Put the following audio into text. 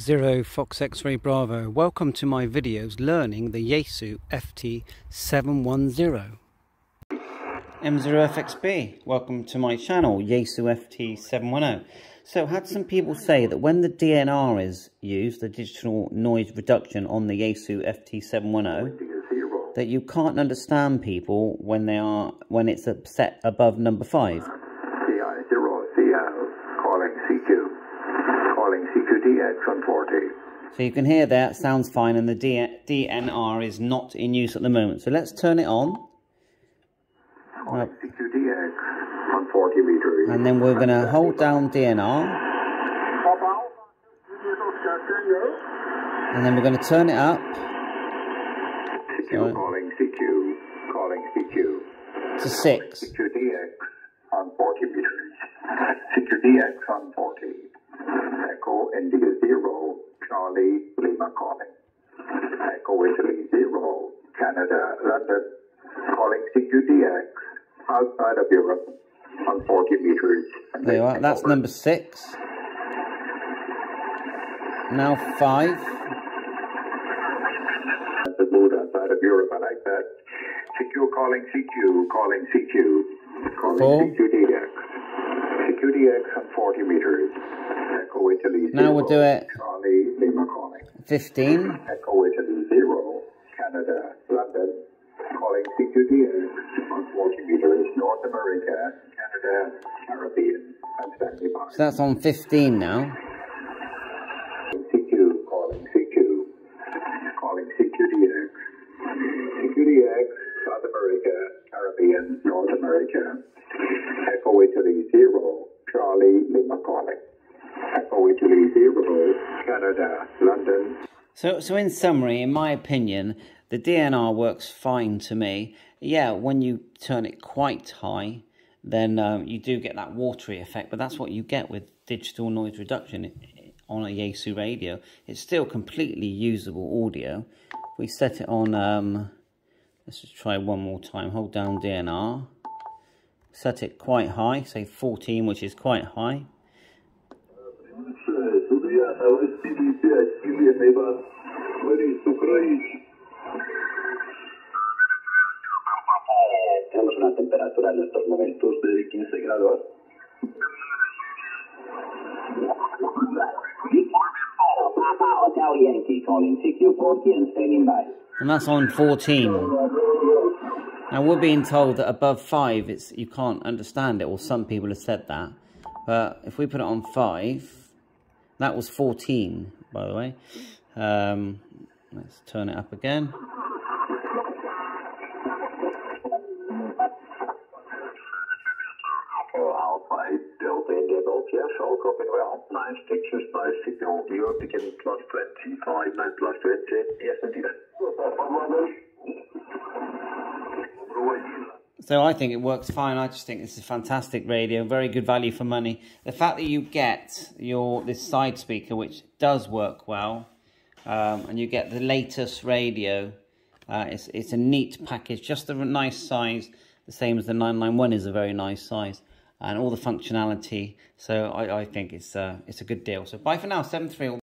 Zero Fox X-Ray Bravo. Welcome to my videos learning the Yaesu FT710. M0FXB. Welcome to my channel, Yaesu FT710. So, had some people say that when the DNR is used, the digital noise reduction on the Yaesu FT710, that you can't understand people when they are when it's set above number five. So you can hear that, sounds fine, and the D DNR is not in use at the moment. So let's turn it on. Calling Right. on 40 meters. And then we're going to hold down DNR. And then we're going to turn it up. CQ calling CQ, calling CQ. To 6. CQ DX on 40 meters DX on 40. Echo India 0, Charlie Lima calling. Italy 0, Canada, London. Calling CQDX outside of Europe on 40 meters. There you are, that's over. number 6. Now 5. The mood outside of Europe, I like that. CQ calling CQ, calling CQ, calling Four. CQDX. CQDX on 40 meters. Echo Italy 0. Now we'll do it. Charlie Lima calling. 15. Echo Italy 0. Canada, London. Calling CQDX on 40 meters. North America, Canada, Caribbean. And standing by. So that's on 15 now. CQ, calling CQ. Calling CQDX. CQDX, South America, Caribbean, North America. Echo Italy 0. Charlie Lima calling. Echo Italy 0, Canada, London. So, so in summary, in my opinion, the DNR works fine to me. Yeah, when you turn it quite high, then um, you do get that watery effect, but that's what you get with digital noise reduction on a Yaesu radio. It's still completely usable audio. We set it on, um, let's just try one more time, hold down DNR set it quite high, say 14, which is quite high. Tenemos una temperatura en estos momentos de 15 grados. Hotel Yankee calling CQ40 and standing by. And that's on 14. Now we're being told that above five, it's you can't understand it, or some people have said that. But if we put it on five, that was 14, by the way. Um, let's turn it up again. plus 25, 9 plus 20, yes indeed. So I think it works fine. I just think this is a fantastic radio, very good value for money. The fact that you get your this side speaker, which does work well, um, and you get the latest radio. Uh, it's it's a neat package, just a nice size, the same as the 991 is a very nice size, and all the functionality. So I, I think it's uh, it's a good deal. So bye for now, seven three.